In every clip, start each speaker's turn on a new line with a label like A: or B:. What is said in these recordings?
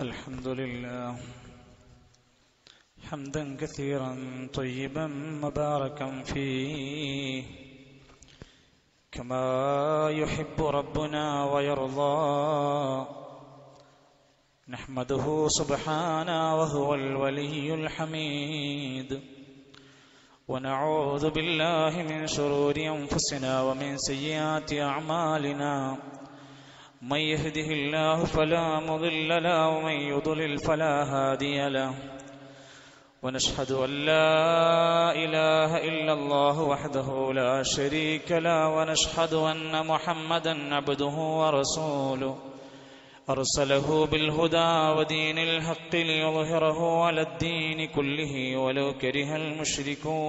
A: الحمد لله. حمدا كثيرا طيبا مباركا فيه. كما يحب ربنا ويرضى. نحمده سبحانه وهو الولي الحميد. ونعوذ بالله من شرور أنفسنا ومن سيئات أعمالنا. من يهده الله فلا مضل له ومن يضلل فلا هادي له. ونشهد أن لا إله إلا الله وحده لا شريك له ونشهد أن محمدا عبده ورسوله. أرسله بالهدى ودين الحق ليظهره على الدين كله ولو كره المشركون.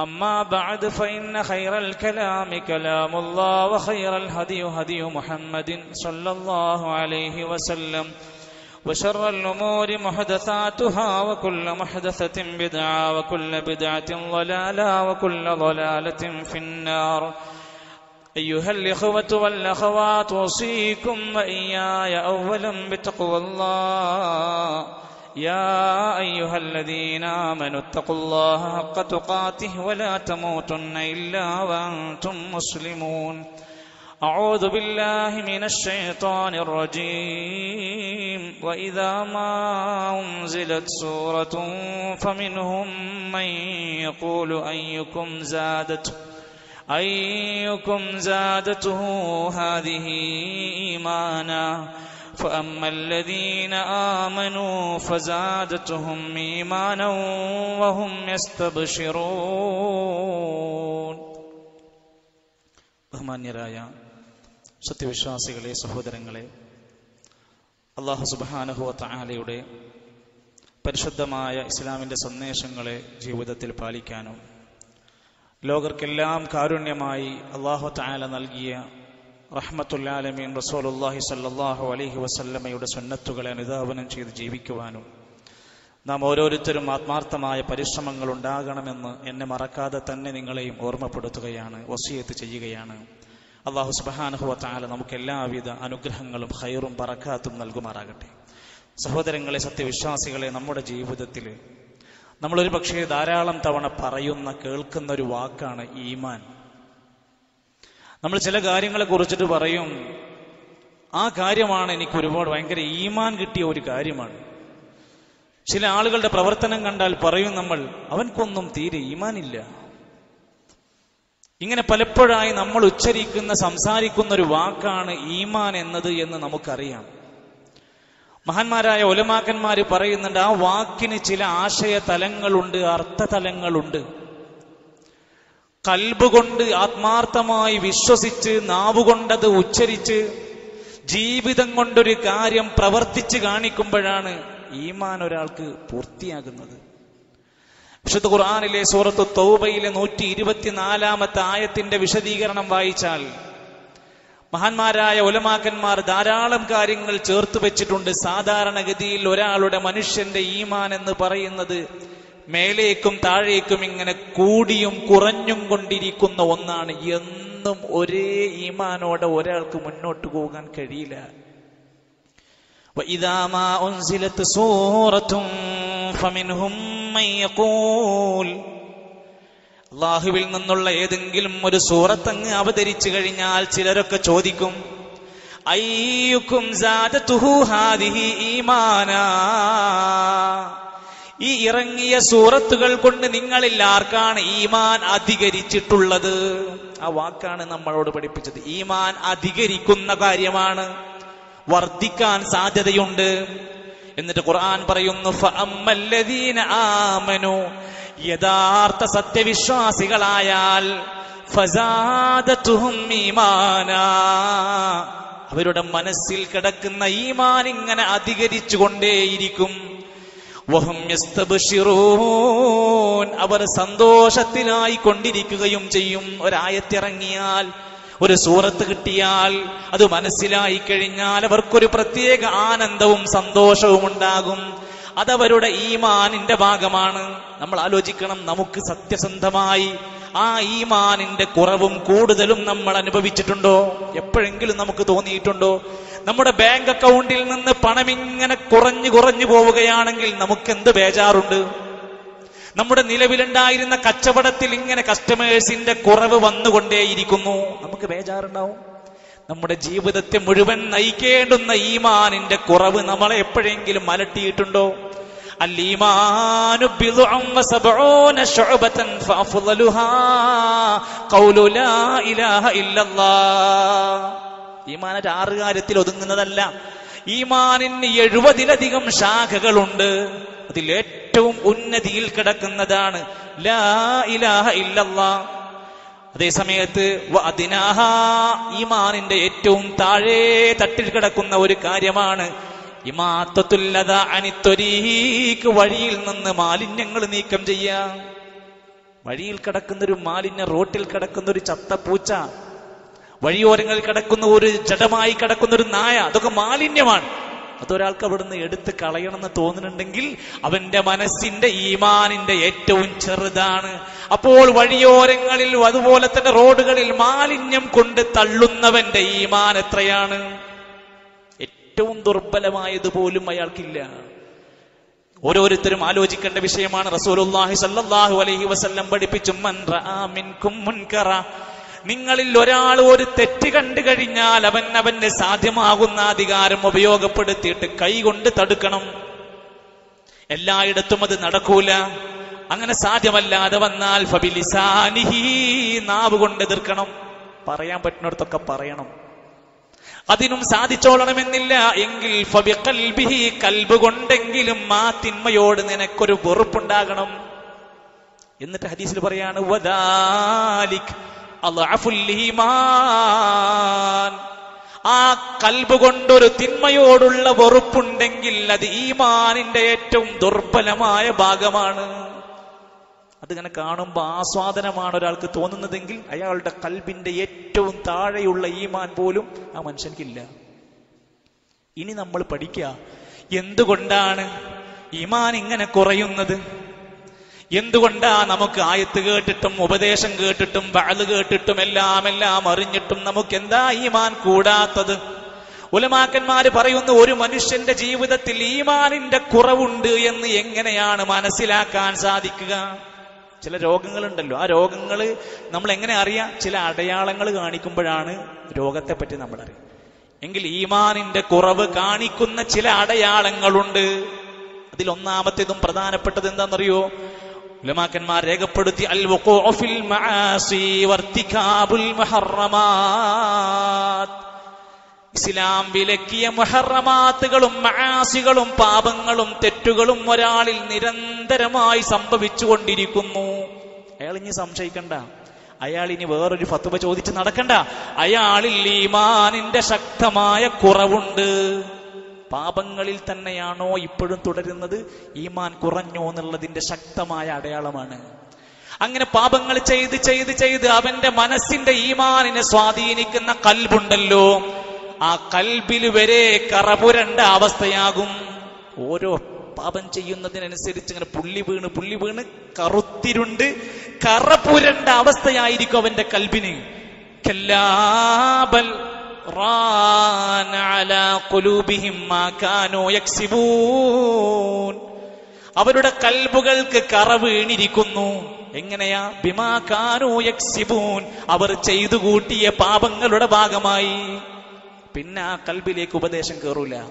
A: أما بعد فإن خير الكلام كلام الله وخير الهدي هدي محمد صلى الله عليه وسلم وشر الأمور محدثاتها وكل محدثة بدعة وكل بدعة ضلالة وكل ضلالة في النار. أيها الإخوة والأخوات أوصيكم وإياي أولا بتقوى الله. يا أيها الذين آمنوا اتقوا الله حق تقاته ولا تموتن إلا وأنتم مسلمون. أعوذ بالله من الشيطان الرجيم. وإذا ما أنزلت سورة فمنهم من يقول أيكم زادته أيكم زادته هذه إيمانا؟ فأما الذين آمنوا فزادتهم إيمانا وهم يستبشرون ബഹുമാന്യരായ സത്യവിശ്വാസികളെ സഹോദരങ്ങളെ അള്ളാഹു സുബാനഹുവ താലയുടെ പരിശുദ്ധമായ ഇസ്ലാമിന്റെ സന്ദേശങ്ങളെ ജീവിതത്തിൽ പാലിക്കാനും ലോകർക്കെല്ലാം കാരുണ്യമായി അള്ളാഹു താല നൽകിയ റഹ്മത്തുല്ലാലമീൻ റസൂലുല്ലാഹി സല്ലാഹു അലഹി വസല്ലമയുടെ സുന്നത്തുകളെ അനുധാവനം ചെയ്ത് ജീവിക്കുവാനും നാം ഓരോരുത്തരും ആത്മാർത്ഥമായ പരിശ്രമങ്ങൾ ഉണ്ടാകണമെന്ന് എന്നെ മറക്കാതെ തന്നെ നിങ്ങളെയും ഓർമ്മപ്പെടുത്തുകയാണ് വസിയത്ത് ചെയ്യുകയാണ്. അള്ളാഹു സുബാനുഹുവ വാല നമുക്ക് എല്ലാവിധ അനുഗ്രഹങ്ങളും ഹൈറും പറക്കാത്തും നൽകുമാറാകട്ടെ. സഹോദരങ്ങളെ സത്യവിശ്വാസികളെ നമ്മുടെ ജീവിതത്തിൽ നമ്മളൊരു പക്ഷേ ധാരാളം തവണ പറയുന്ന കേൾക്കുന്ന ഒരു വാക്കാണ് ഈമാൻ. നമ്മൾ ചില കാര്യങ്ങളെ കുറിച്ചിട്ട് പറയും ആ കാര്യമാണ് എനിക്ക് ഒരുപാട് ഭയങ്കര ഈമാൻ കിട്ടിയ ഒരു കാര്യമാണ്. ചില ആളുകളുടെ പ്രവർത്തനം കണ്ടാൽ പറയും നമ്മൾ അവൻക്കൊന്നും തീരെ ഈമാനില്ല. ഇങ്ങനെ പലപ്പോഴായി നമ്മൾ ഉച്ചരിക്കുന്ന സംസാരിക്കുന്ന ഒരു വാക്കാണ് ഈമാൻ എന്നത് എന്ന് നമുക്കറിയാം. മഹാന്മാരായ ഒലമാക്കന്മാര് പറയുന്നുണ്ട് ആ വാക്കിന് ചില ആശയ തലങ്ങളുണ്ട് അർത്ഥതലങ്ങളുണ്ട്. കൽബ് കൊണ്ട് ആത്മാർത്ഥമായി വിശ്വസിച്ച് നാവുകൊണ്ടത് ഉച്ചരിച്ച് ജീവിതം കൊണ്ടൊരു കാര്യം പ്രവർത്തിച്ച് കാണിക്കുമ്പോഴാണ് ഈമാൻ ഒരാൾക്ക് പൂർത്തിയാകുന്നത്. വിശുദ്ധ ഖുർആാനിലെ സൂറത്ത് തൗബയിലെ നൂറ്റി ഇരുപത്തിനാലാമത്തെ ആയത്തിന്റെ വിശദീകരണം വായിച്ചാൽ മഹാന്മാരായ ഒലമാക്കന്മാർ ധാരാളം കാര്യങ്ങൾ ചേർത്ത് വെച്ചിട്ടുണ്ട്. സാധാരണഗതിയിൽ ഒരാളുടെ മനുഷ്യന്റെ ഈമാൻ എന്ന് പറയുന്നത് മേലേക്കും താഴേക്കും ഇങ്ങനെ കൂടിയും കുറഞ്ഞും കൊണ്ടിരിക്കുന്ന ഒന്നാണ്. എന്നും ഒരേ ഈമാനോടെ ഒരാൾക്ക് മുന്നോട്ട് പോകാൻ കഴിയില്ല. അള്ളാഹുവിൽ നിന്നുള്ള ഏതെങ്കിലും ഒരു സൂറത്തങ്ങ് അവതരിച്ചു കഴിഞ്ഞാൽ ചിലരൊക്കെ ചോദിക്കും അയ്യുക്കും ഈമാനാ? ഈ ഇറങ്ങിയ സൂറത്തുകൾ കൊണ്ട് നിങ്ങളിൽ ആർക്കാണ് ഈമാൻ അധികരിച്ചിട്ടുള്ളത്? ആ വാക്കാണ് നമ്മളോട് പഠിപ്പിച്ചത്. ഈമാൻ അധികരിക്കുന്ന കാര്യമാണ്. വർദ്ധിക്കാൻ സാധ്യതയുണ്ട്. എന്നിട്ട് ഖുർആൻ പറയുന്നു ആമനു. യഥാർത്ഥ സത്യവിശ്വാസികളായാൽ അവരുടെ മനസ്സിൽ കിടക്കുന്ന ഈമാൻ ഇങ്ങനെ അധികരിച്ചു കൊണ്ടേയിരിക്കും അവർ സന്തോഷത്തിലായി കൊണ്ടിരിക്കുകയും ചെയ്യും. ഒരായത്തിറങ്ങിയാൽ ഒരു സൂറത്ത് കിട്ടിയാൽ അത് മനസ്സിലായി കഴിഞ്ഞാൽ അവർക്കൊരു പ്രത്യേക ആനന്ദവും സന്തോഷവും ഉണ്ടാകും. അതവരുടെ ഈമാനിന്റെ ഭാഗമാണ്. നമ്മൾ ആലോചിക്കണം നമുക്ക് സത്യസന്ധമായി ആ ഈമാനിന്റെ കുറവും കൂടുതലും നമ്മൾ അനുഭവിച്ചിട്ടുണ്ടോ? എപ്പോഴെങ്കിലും നമുക്ക് തോന്നിയിട്ടുണ്ടോ? നമ്മുടെ ബാങ്ക് അക്കൗണ്ടിൽ നിന്ന് പണം ഇങ്ങനെ കുറഞ്ഞു കുറഞ്ഞു പോവുകയാണെങ്കിൽ നമുക്കെന്ത് ബേജാറുണ്ട്? നമ്മുടെ നിലവിലുണ്ടായിരുന്ന കച്ചവടത്തിൽ ഇങ്ങനെ കസ്റ്റമേഴ്സിന്റെ കുറവ് വന്നുകൊണ്ടേയിരിക്കുന്നു. നമുക്ക് ബേജാറുണ്ടാവും. നമ്മുടെ ജീവിതത്തെ മുഴുവൻ നയിക്കേണ്ടുന്ന ഈമാനിന്റെ കുറവ് നമ്മളെ എപ്പോഴെങ്കിലും അലട്ടിയിട്ടുണ്ടോ? അല്ലീമാനു ഈമാനറ്റ് ആറ് കാര്യത്തിൽ ഒതുങ്ങുന്നതല്ല. ഈമാനിന് എഴുപതിലധികം ശാഖകളുണ്ട്. അതിൽ ഏറ്റവും ഉന്നതിയിൽ കിടക്കുന്നതാണ്. ലാ ഇലാഹ അതേസമയത്ത് ഈമാനിന്റെ ഏറ്റവും താഴെ തട്ടിൽ കിടക്കുന്ന ഒരു കാര്യമാണ്. ഇമാത്തത്തുല്ലത അനിത്തൊരീക്ക് വഴിയിൽ നിന്ന് മാലിന്യങ്ങൾ നീക്കം ചെയ്യാം. വഴിയിൽ കിടക്കുന്നൊരു മാലിന്യ റോട്ടിൽ കിടക്കുന്നൊരു ചത്തപ്പൂച്ച വഴിയോരങ്ങളിൽ കിടക്കുന്ന ഒരു ജഡമായി കിടക്കുന്ന ഒരു നായ അതൊക്കെ മാലിന്യമാണ്. അതൊരാൾക്ക് അവിടുന്ന് എടുത്ത് കളയണമെന്ന് തോന്നുന്നുണ്ടെങ്കിൽ അവന്റെ മനസ്സിന്റെ ഈമാനിന്റെ ഏറ്റവും ചെറുതാണ്. അപ്പോൾ വഴിയോരങ്ങളിൽ അതുപോലെ തന്നെ റോഡുകളിൽ മാലിന്യം കൊണ്ട് തള്ളുന്നവന്റെ ഈമാൻ എത്രയാണ്? ഏറ്റവും ദുർബലമായത് പോലും അയാൾക്കില്ല. ഓരോരുത്തരും ആലോചിക്കേണ്ട വിഷയമാണ്. റസൂലുള്ളാഹി സല്ലല്ലാഹു അലൈഹി വസല്ലം പഠിപ്പിച്ചു മൻ റആ മിൻകും മുൻകറ. നിങ്ങളിൽ ഒരാൾ ഒരു തെറ്റ് കണ്ടു കഴിഞ്ഞാൽ അവൻ അവന് സാധ്യമാകുന്ന അധികാരം ഉപയോഗപ്പെടുത്തിയിട്ട് കൈകൊണ്ട് തടുക്കണം. എല്ലായിടത്തും അത് നടക്കൂല. അങ്ങനെ സാധ്യമല്ലാതെ വന്നാൽ ഫബിലിസാനിഹി നാവ് കൊണ്ട് എതിർക്കണം. പറയാൻ പറ്റുന്നിടത്തൊക്കെ പറയണം. അതിനും സാധിച്ചോളണമെന്നില്ല. എങ്കിൽ ഫബിഖൽബിഹി കൽബ് കൊണ്ടെങ്കിലും ആ തിന്മയോട് നിനക്കൊരു വെറുപ്പുണ്ടാകണം. എന്നിട്ട് ഹദീസിൽ പറയാണ് വദാലിക് ആ കൽബ് കൊണ്ടൊരു തിന്മയോടുള്ള വെറുപ്പുണ്ടെങ്കിൽ അത് ഈമാനിന്റെ ഏറ്റവും ദുർബലമായ ഭാഗമാണ്. അതിങ്ങനെ കാണുമ്പോൾ ആസ്വാദനമാണ് ഒരാൾക്ക് തോന്നുന്നതെങ്കിൽ അയാളുടെ കൽബിന്റെ ഏറ്റവും താഴെയുള്ള ഈമാൻ പോലും ആ മനുഷ്യൻക്കില്ല. ഇനി നമ്മൾ പഠിക്കുക എന്തുകൊണ്ടാണ് ഈമാൻ ഇങ്ങനെ കുറയുന്നത്? എന്തുകൊണ്ടാ നമുക്ക് ആയത്ത് കേട്ടിട്ടും ഉപദേശം കേട്ടിട്ടും വാൾ കേട്ടിട്ടും എല്ലാം എല്ലാം അറിഞ്ഞിട്ടും നമുക്ക് എന്താ ഈമാൻ കൂടാത്തത്? ഉലമാക്കന്മാര് പറയുന്നു ഒരു മനുഷ്യന്റെ ജീവിതത്തിൽ ഈമാനിന്റെ കുറവുണ്ട് എന്ന് എങ്ങനെയാണ് മനസ്സിലാക്കാൻ സാധിക്കുക? ചില രോഗങ്ങളുണ്ടല്ലോ. ആ രോഗങ്ങൾ നമ്മൾ എങ്ങനെ അറിയാം? ചില അടയാളങ്ങൾ കാണിക്കുമ്പോഴാണ് രോഗത്തെപ്പറ്റി നമ്മൾ അറിയാം എങ്കിൽ ഈമാനിന്റെ കുറവ് കാണിക്കുന്ന ചില അടയാളങ്ങളുണ്ട്. അതിൽ ഒന്നാമത്തേതും പ്രധാനപ്പെട്ടത് എന്താണെന്നറിയോ? ഉലമാക്കന്മാർ രേഖപ്പെടുത്തി അൽ വഖൂഫിൽ മആസി ഇസ്ലാം വിലക്കിയ മുഹറമാത്തുകളും മആസികളും പാപങ്ങളും തെറ്റുകളും ഒരാളിൽ നിരന്തരമായി സംഭവിച്ചുകൊണ്ടിരിക്കുന്നു. അയാൾ ഇനി സംശയിക്കണ്ട. അയാൾ ഇനി വേറൊരു ഫത്തുവ ചോദിച്ച് നടക്കണ്ട. അയാളിൽ ഈമാനിന്റെ ശക്തമായ കുറവുണ്ട്. പാപങ്ങളിൽ തന്നെയാണോ ഇപ്പോഴും തുടരുന്നത്? ഈമാൻ കുറഞ്ഞോ എന്നുള്ളതിന്റെ ശക്തമായ അടയാളമാണ്. അങ്ങനെ പാപങ്ങൾ ചെയ്ത് ചെയ്ത് ചെയ്ത് അവന്റെ മനസ്സിന്റെ ഈമാനിനെ സ്വാധീനിക്കുന്ന കൽബുണ്ടല്ലോ. ആ കൽബിൽ വരെ കറപുരണ്ട അവസ്ഥയാകും. ഓരോ പാപം ചെയ്യുന്നതിനനുസരിച്ച് ഇങ്ങനെ പുള്ളി വീണ് പുള്ളി വീണ് കറുത്തിരുണ്ട്. കറപുരണ്ട അവസ്ഥയായിരിക്കും അവന്റെ കൽബിന്. കല്ലാബൽ റാന അലാ ഖുലൂബിഹിം മാ യക്സിബൂൻ. അവരുടെ കൽബുകൾക്ക് കറ വീണിരിക്കുന്നു. എങ്ങനെയാ? ബിമാ യക്സിബൂൻ. അവർ ചെയ്തു കൂട്ടിയ പാപങ്ങളുടെ ഭാഗമായി. പിന്നെ ആ കൽബിലേക്ക് ഉപദേശം കയറൂല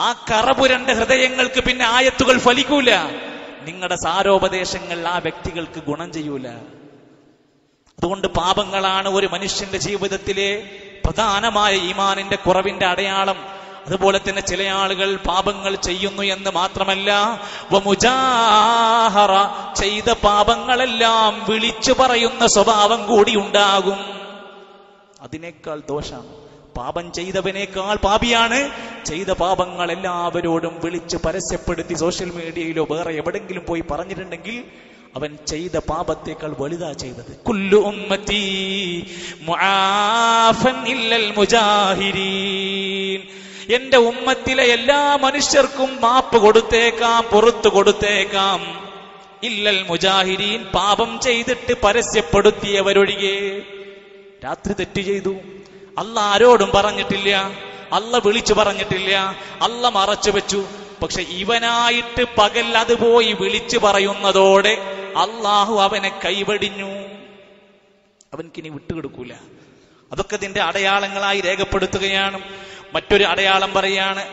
A: ആ കറപുരണ്ട ഹൃദയങ്ങൾക്ക് പിന്നെ ആയത്തുകൾ ഫലിക്കൂല. നിങ്ങളുടെ സാരോപദേശങ്ങൾ ആ വ്യക്തികൾക്ക് ഗുണം ചെയ്യൂല. അതുകൊണ്ട് പാപങ്ങളാണ് ഒരു മനുഷ്യന്റെ ജീവിതത്തിലെ പ്രധാനമായ ഈമാനിന്റെ കുറവിന്റെ അടയാളം. അതുപോലെ തന്നെ ചില ആളുകൾ പാപങ്ങൾ ചെയ്യുന്നു എന്ന് മാത്രമല്ല ചെയ്ത പാപങ്ങളെല്ലാം വിളിച്ചു പറയുന്ന സ്വഭാവം കൂടി ഉണ്ടാകും. അതിനേക്കാൾ ദോഷമാണ് പാപം ചെയ്തവനേക്കാൾ പാപിയാണ്. ചെയ്ത പാപങ്ങൾ എല്ലാവരോടും വിളിച്ച് പരസ്യപ്പെടുത്തി സോഷ്യൽ മീഡിയയിലോ വേറെ എവിടെങ്കിലും പോയി പറഞ്ഞിട്ടുണ്ടെങ്കിൽ അവൻ ചെയ്ത പാപത്തേക്കാൾ വലുതാ ചെയ്തത്. കുല്ലു ഉമ്മത്തി ഇല്ലൽ എന്റെ ഉമ്മത്തിലെ എല്ലാ മനുഷ്യർക്കും മാപ്പ് കൊടുത്തേക്കാം പുറത്തു കൊടുത്തേക്കാം. ഇല്ലൽ മുജാഹിരീൻ പാപം ചെയ്തിട്ട് പരസ്യപ്പെടുത്തിയവരൊഴികെ. രാത്രി തെറ്റ് ചെയ്തു. അല്ല ആരോടും പറഞ്ഞിട്ടില്ല. അല്ല വിളിച്ചു പറഞ്ഞിട്ടില്ല. അല്ല മറച്ചു വെച്ചു. പക്ഷെ ഇവനായിട്ട് പകൽ അത് പോയി വിളിച്ചു പറയുന്നതോടെ അള്ളാഹു അവനെ കൈവടിഞ്ഞു. അവൻക്കിനി വിട്ടുകൊടുക്കൂല. അതൊക്കെ ഇതിന്റെ അടയാളങ്ങളായി രേഖപ്പെടുത്തുകയാണ്. മറ്റൊരു അടയാളം പറയാണ്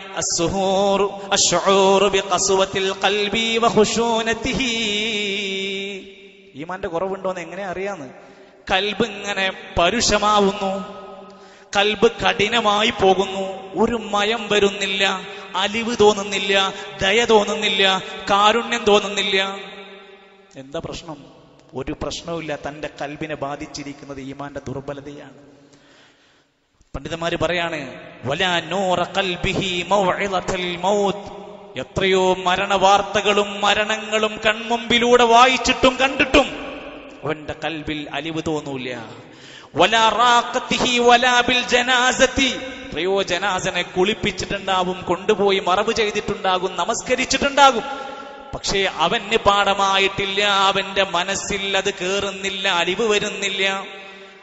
A: ഈമാന്റെ കുറവുണ്ടോ എന്ന് എങ്ങനെ അറിയാന്ന്? കൽബ് ഇങ്ങനെ പരുഷമാവുന്നു കൽബ് കഠിനമായി പോകുന്നു ഒരു മയം വരുന്നില്ല. അലിവ് തോന്നുന്നില്ല ദയ തോന്നുന്നില്ല കാരുണ്യം തോന്നുന്നില്ല. എന്താ പ്രശ്നം? ഒരു പ്രശ്നവുമില്ല. തന്റെ കൽബിനെ ബാധിച്ചിരിക്കുന്നത് ഈമാന്റെ ദുർബലതയാണ്. പണ്ഡിതന്മാര് പറയാണ് എത്രയോ മരണവാർത്തകളും മരണങ്ങളും കൺമുമ്പിലൂടെ വായിച്ചിട്ടും കണ്ടിട്ടും അവന്റെ കൽബിൽ അലിവ് തോന്നൂല. എത്രയോ ജനാസനെ കുളിപ്പിച്ചിട്ടുണ്ടാവും കൊണ്ടുപോയി മറവ് ചെയ്തിട്ടുണ്ടാകും നമസ്കരിച്ചിട്ടുണ്ടാകും. പക്ഷേ അവന് പാഠമായിട്ടില്ല അവന്റെ മനസ്സിൽ അത് കേറുന്നില്ല അലിവ് വരുന്നില്ല.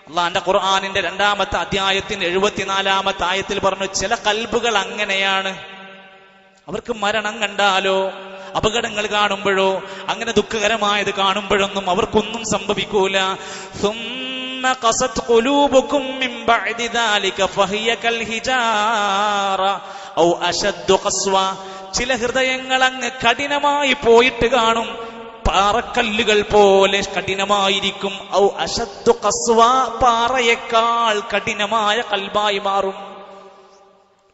A: അള്ളാന്റെ ഖുർആാനിന്റെ രണ്ടാമത്തെ അധ്യായത്തിന്റെ എഴുപത്തിനാലാമത്തെ ആയത്തിൽ പറഞ്ഞു ചില കൽബുകൾ അങ്ങനെയാണ്. അവർക്ക് മരണം കണ്ടാലോ അപകടങ്ങൾ കാണുമ്പോഴോ അങ്ങനെ ദുഃഖകരമായത് കാണുമ്പോഴൊന്നും അവർക്കൊന്നും സംഭവിക്കൂല. ثم قست قلوبكم من بعد ذلك فهي كالحجارة أو أشد قسوة ചില ഹൃദയങ്ങൾ അങ്ങ് കഠിനമായി പോയിട്ട് കാണും പാറക്കല്ലുകൾ പോലെ കഠിനമായിരിക്കും ഔ അശദ്ദു കസ്വ പാറയേക്കാൾ കഠിനമായ കൽബായി മാറും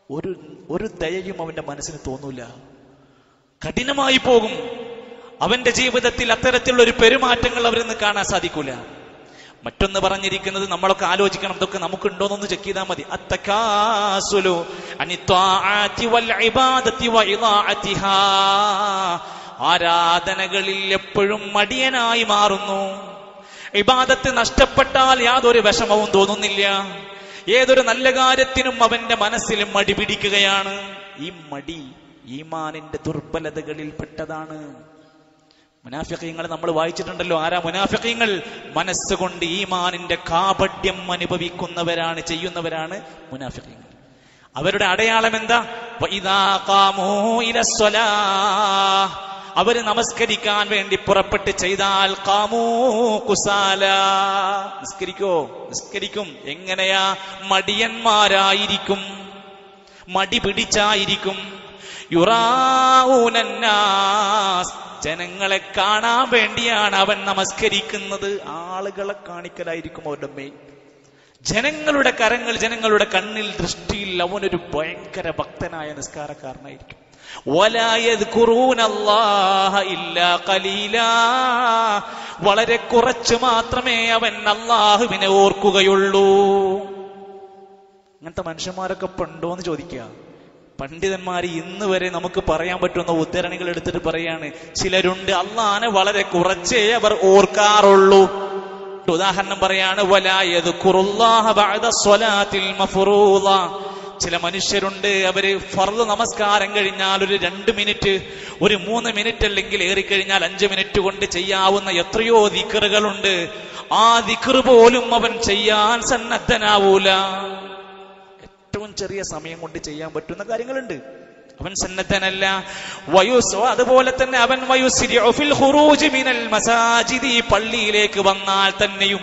A: ഒരു ഒരു ദയയും അവന്റെ മനസ്സിന് തോന്നൂല കഠിനമായി പോകും അവന്റെ ജീവിതത്തിൽ അത്തരത്തിലുള്ള ഒരു പെരുമാറ്റങ്ങൾ അവരിന്ന് കാണാൻ സാധിക്കൂല മറ്റൊന്ന് പറഞ്ഞിരിക്കുന്നത് നമ്മളൊക്കെ ആലോചിക്കണം ഇതൊക്കെ നമുക്കുണ്ടോന്നൊന്ന് ചെക്ക് ചെയ്താൽ മതി. ആരാധനകളിൽ എപ്പോഴും മടിയനായി മാറുന്നു. ഇബാദത്ത് നഷ്ടപ്പെട്ടാൽ യാതൊരു വിഷമവും തോന്നുന്നില്ല. ഏതൊരു നല്ല കാര്യത്തിനും അവന്റെ മനസ്സിൽ മടി പിടിക്കുകയാണ്. ഈ മടി ഈമാനിന്റെ ദുർബലതകളിൽ പെട്ടതാണ് മുനാഫിക്കങ്ങൾ നമ്മൾ വായിച്ചിട്ടുണ്ടല്ലോ. ആരാ മുനാഫിക്കീങ്ങൾ മനസ്സുകൊണ്ട് ഈമാനിന്റെ കാപട്യം അനുഭവിക്കുന്നവരാണ് ചെയ്യുന്നവരാണ് മുനാഫിക്കീങ്ങൾ അവരുടെ അടയാളം എന്താ? അവർ നമസ്കരിക്കാൻ വേണ്ടി പുറപ്പെട്ട് ചെയ്താൽ കാമൂ കുസാല. നിസ്കരിക്കോ? നിസ്കരിക്കും. എങ്ങനെയാ? മടിയന്മാരായിരിക്കും. മടി പിടിച്ചായിരിക്കും. ജനങ്ങളെ കാണാൻ വേണ്ടിയാണ് അവൻ നമസ്കരിക്കുന്നത്. ആളുകളെ കാണിക്കലായിരിക്കും അവരുടെ മെയിൻ ജനങ്ങളുടെ കരങ്ങൾ ജനങ്ങളുടെ കണ്ണിൽ ദൃഷ്ടിയിൽ അവനൊരു ഭയങ്കര ഭക്തനായ നിസ്കാരക്കാരനായിരിക്കും. വളരെ കുറച്ച് മാത്രമേ അവൻ അള്ളാഹുവിനെ ഓർക്കുകയുള്ളൂ. അങ്ങനത്തെ മനുഷ്യന്മാരൊക്കെ പണ്ടോ എന്ന് ചോദിക്കുക. പണ്ഡിതന്മാർ ഇന്ന് വരെ നമുക്ക് പറയാൻ പറ്റുന്ന ഉദ്ധരണികൾ എടുത്തിട്ട് പറയാണ് ചിലരുണ്ട് അള്ളാനെ വളരെ കുറച്ചേ അവർ ഓർക്കാറുള്ളൂ. ഉദാഹരണം പറയാണ് വലായത് ചില മനുഷ്യരുണ്ട് അവർ ഫർദ് നമസ്കാരം കഴിഞ്ഞാൽ ഒരു രണ്ട് മിനിറ്റ് ഒരു മൂന്ന് മിനിറ്റ് അല്ലെങ്കിൽ ഏറിക്കഴിഞ്ഞാൽ അഞ്ച് മിനിറ്റ് കൊണ്ട് ചെയ്യാവുന്ന എത്രയോ ദിക്കറുകളുണ്ട് ആ ദിക്കറ് പോലും അവൻ ചെയ്യാൻ സന്നദ്ധനാവൂല. ചെറിയ സമയം കൊണ്ട് ചെയ്യാൻ പറ്റുന്ന കാര്യങ്ങളുണ്ട്. അവൻ സന്നദ്ധനല്ല. വയുസോ അതുപോലെ തന്നെ അവൻ മിനൽ മസാജിദി. പള്ളിയിലേക്ക് വന്നാൽ തന്നെയും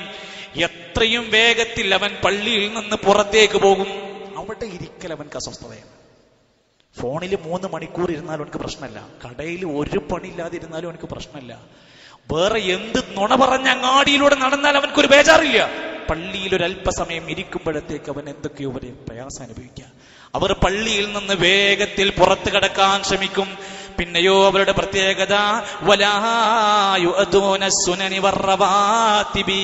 A: എത്രയും വേഗത്തിൽ അവൻ പള്ളിയിൽ നിന്ന് പുറത്തേക്ക് പോകും. അവിടെ ഇരിക്കൽ അവൻക്ക് അസ്വസ്ഥതയാണ്. ഫോണിൽ മൂന്ന് മണിക്കൂർ ഇരുന്നാലും എനിക്ക് പ്രശ്നമല്ല. കടയിൽ ഒരു പണിയില്ലാതെ ഇരുന്നാലും എനിക്ക് പ്രശ്നമല്ല. വേറെ എന്ത് നുണ പറഞ്ഞ അങ്ങാടിയിലൂടെ നടന്നാൽ അവൻക്കൊരു ബേജാറില്ല. പള്ളിയിൽ ഒരു അല്പസമയം ഇരിക്കുമ്പോഴത്തേക്ക് അവൻ എന്തൊക്കെയോ ഒരു പ്രയാസം അനുഭവിക്കുക. അവർ പള്ളിയിൽ നിന്ന് വേഗത്തിൽ പുറത്തു കടക്കാൻ ശ്രമിക്കും. പിന്നെയോ അവരുടെ പ്രത്യേകത വലായുഅദൂന സുനനി വർറവാതിബി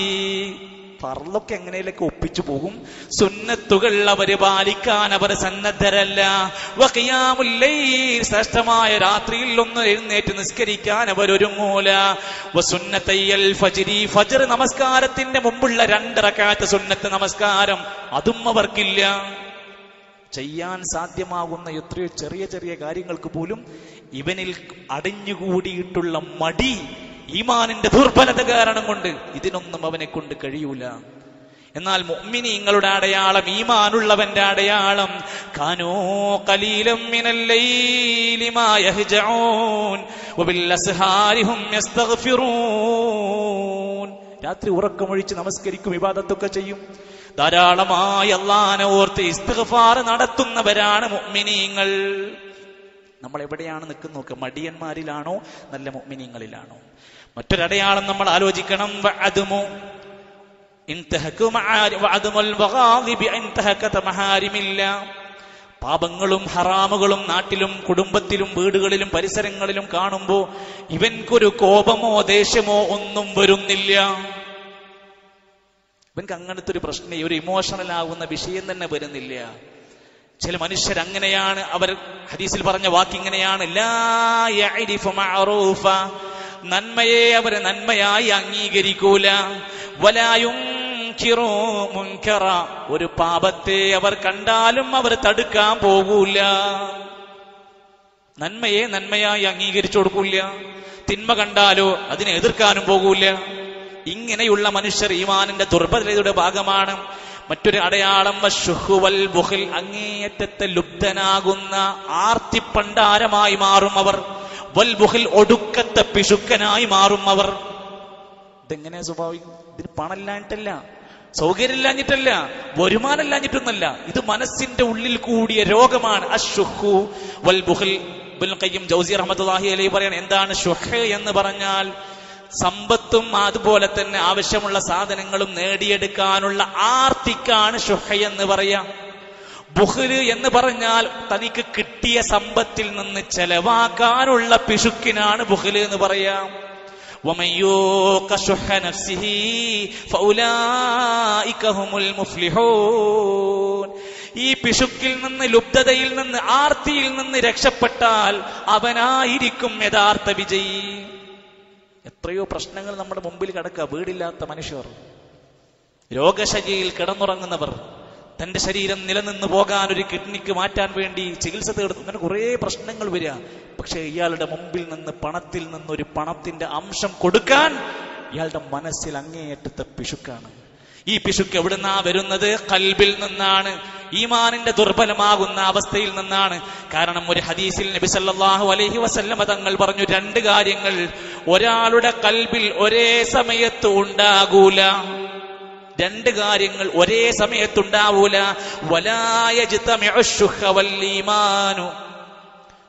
A: പറലൊക്കെ എങ്ങനെയൊക്കെ ഒപ്പിച്ചു പോകും? സുന്നത്തുകൾ അവർ പാലിക്കാൻ അവർ സന്നദ്ധരല്ല. ശ്രേഷ്ഠമായ രാത്രിയിൽ ഒന്ന് എഴുന്നേറ്റ് നിസ്കരിക്കാൻ അവരൊരുങ്ങൂല. ഫജ്ർ നമസ്കാരത്തിന്റെ മുമ്പുള്ള രണ്ടിറക്കാത്ത സുന്നത്ത് നമസ്കാരം. അതും അവർക്കില്ല. ചെയ്യാൻ സാധ്യമാകുന്ന എത്രയോ ചെറിയ ചെറിയ കാര്യങ്ങൾക്ക് പോലും ഇവനിൽ അടിഞ്ഞുകൂടിയിട്ടുള്ള മടി ഈമാനിന്റെ ദുർബലത കാരണം കൊണ്ട് ഇതിനൊന്നും അവനെ കൊണ്ട് കഴിയൂല. എന്നാൽ മുഅ്മിനീങ്ങളുടെ അടയാളം ഈമാനുള്ളവന്റെ അടയാളം കാനോ കലീലം യഹ്ജഊൻ വബിൽ അസ്ഹാരിഹും രാത്രി ഉറക്കമൊഴിച്ച് നമസ്കരിക്കും ഇബാദത്തൊക്കെ ചെയ്യും. ധാരാളമായി അള്ളാനെ ഓർത്ത് ഇസ്തിഗ്ഫാർ നടത്തുന്നവരാണ് മുഅ്മിനീങ്ങൾ. നമ്മൾ എവിടെയാണ് നിൽക്കുന്ന നോക്കുക മടിയന്മാരിലാണോ നല്ല മുഅ്മിനീങ്ങളിലാണോ? മറ്റൊരടയാളം നമ്മൾ ആലോചിക്കണം. പാപങ്ങളും ഹറാമുകളും നാട്ടിലും കുടുംബത്തിലും വീടുകളിലും പരിസരങ്ങളിലും കാണുമ്പോ ഇവൻക്കൊരു കോപമോ ദേഷ്യമോ ഒന്നും വരുന്നില്ല. ഇവൻക്ക് അങ്ങനത്തെ ഒരു പ്രശ്നം ഒരു ഇമോഷണൽ ആകുന്ന വിഷയം തന്നെ വരുന്നില്ല. ചില മനുഷ്യർ അങ്ങനെയാണ് അവർ ഹദീസിൽ പറഞ്ഞ വാക്കിങ്ങനെയാണ് ലാ മഅറൂഫ. നന്മയെ അവർ നന്മയായി അംഗീകരിക്കൂല. വലായും മുൻകറ. ഒരു പാപത്തെ അവർ കണ്ടാലും അവർ തടുക്കാൻ പോകൂല. നന്മയെ നന്മയായി അംഗീകരിച്ചു കൊടുക്കൂല. തിന്മ കണ്ടാലോ അതിനെ എതിർക്കാനും പോകൂല. ഇങ്ങനെയുള്ള മനുഷ്യർ ഈമാനിന്റെ ദുർബലതയുടെ ഭാഗമാണ്. മറ്റൊരു അടയാളം വശുഹുവൽ ബുഹിൽ. അങ്ങേയറ്റത്തെ ലുബ്ധനാകുന്ന ആർത്തിപ്പണ്ടാരമായി മാറും അവർ. വൽ ബുഹിൽ ഒടുക്കത്തെ പിശുക്കനായി മാറും അവർ. ഇതെങ്ങനെയാ സ്വാഭാവികം ഇതിന് പണമില്ലാഞ്ഞിട്ടല്ല സൗകര്യമില്ലാഞ്ഞിട്ടല്ല വരുമാനമില്ലാഞ്ഞിട്ടൊന്നല്ല. ഇത് മനസ്സിന്റെ ഉള്ളിൽ കൂടിയ രോഗമാണ്. അഷുഹു വൽ ബുഹിൽ ഇബ്നുൽ ഖയ്യിം ജൗസി റഹ്മത്തുള്ളാഹി അലൈഹി പറയാണ് എന്താണ് ഷുഹ് എന്ന് പറഞ്ഞാൽ സമ്പത്തും അതുപോലെ തന്നെ ആവശ്യമുള്ള സാധനങ്ങളും നേടിയെടുക്കാനുള്ള ആർത്തിക്കാണ് ഷുഹ എന്ന് പറയാം. ബുഹ്ല് എന്ന് പറഞ്ഞാൽ തനിക്ക് കിട്ടിയ സമ്പത്തിൽ നിന്ന് ചെലവാക്കാനുള്ള പിശുക്കിനാണ് ബുഹ്ല് എന്ന് പറയാം. ഈ പിശുക്കിൽ നിന്ന് ലുബ്ധതയിൽ നിന്ന് ആർത്തിയിൽ നിന്ന് രക്ഷപ്പെട്ടാൽ അവനായിരിക്കും യഥാർത്ഥ വിജയി. എത്രയോ പ്രശ്നങ്ങൾ നമ്മുടെ മുമ്പിൽ കിടക്കുക. വീടില്ലാത്ത മനുഷ്യർ രോഗശയ്യയിൽ കിടന്നുറങ്ങുന്നവർ തന്റെ ശരീരം നിലനിന്ന് പോകാൻ ഒരു കിഡ്നിക്ക് മാറ്റാൻ വേണ്ടി ചികിത്സ തേടുന്നു. അങ്ങനെ കുറേ പ്രശ്നങ്ങൾ വരിക. പക്ഷെ ഇയാളുടെ മുമ്പിൽ നിന്ന് പണത്തിൽ നിന്ന് ഒരു പണത്തിന്റെ അംശം കൊടുക്കാൻ ഇയാളുടെ മനസ്സിൽ അങ്ങേയറ്റത്തെ പിശുക്കാണ്. ഈ പിശുക്ക് എവിടുന്നാ വരുന്നത്? കൽബിൽ നിന്നാണ്. ഈമാനിന്റെ ദുർബലമാകുന്ന അവസ്ഥയിൽ നിന്നാണ്. കാരണം ഒരു ഹദീസിൽ നബി സല്ലല്ലാഹു അലൈഹി വസല്ലമ തങ്ങൾ പറഞ്ഞു രണ്ട് കാര്യങ്ങൾ. ഒരാളുടെ കൽബിൽ ഒരേ സമയത്ത് ഉണ്ടാകൂല. രണ്ട് കാര്യങ്ങൾ ഒരേ സമയത്തുണ്ടാവൂല. വലായ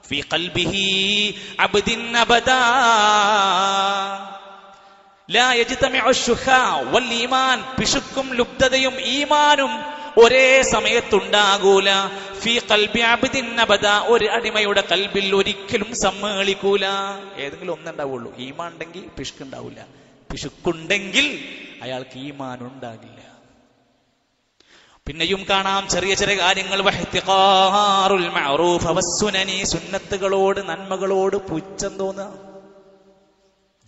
A: ഫീ ഖൽബിഹി അബ്ദിൻ അബദാ. പിശുക്കും ലുബ്ധതയും ഈമാനും ഒരേ സമയത്തുണ്ടാകൂല. ഫി കൽബി അബിദിൻ അബദ ഒരു അടിമയുടെ കൽബിൽ ഒരിക്കലും സമ്മേളിക്കൂല. ഏതെങ്കിലും ഒന്നുണ്ടാവുള്ളൂ. ഈമാൻ ഉണ്ടെങ്കിൽ പിശുക്കുണ്ടെങ്കിൽ അയാൾക്ക് ഈമാൻ ഉണ്ടാകില്ല പിന്നെയും കാണാം ചെറിയ ചെറിയ കാര്യങ്ങൾ. സുന്നത്തുകളോട് നന്മകളോട് പുച്ഛം തോന്നുക.